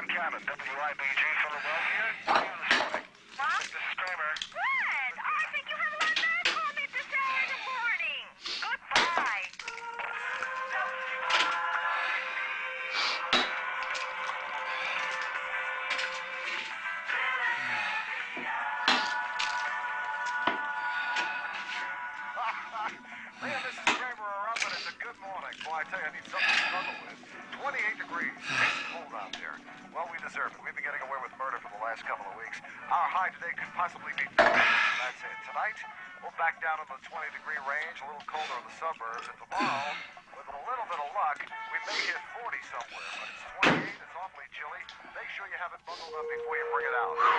John Cannon, WIBG Philadelphia. How you this morning? What? This is Kramer. Good. Oh, I think you have a lot of bad comments to say in the morning. Goodbye. Man, this is Kramer are up, and it's a good morning. Boy, I tell you, I need something to snuggle with. 28 degrees. It's cold out there. Well, we deserve it. We've been getting away with murder for the last couple of weeks. Our high today could possibly be 30. That's it. Tonight, we'll back down in the 20 degree range, a little colder in the suburbs. And tomorrow, with a little bit of luck, we may hit 40 somewhere. But it's 28. It's awfully chilly. Make sure you have it bundled up before you bring it out.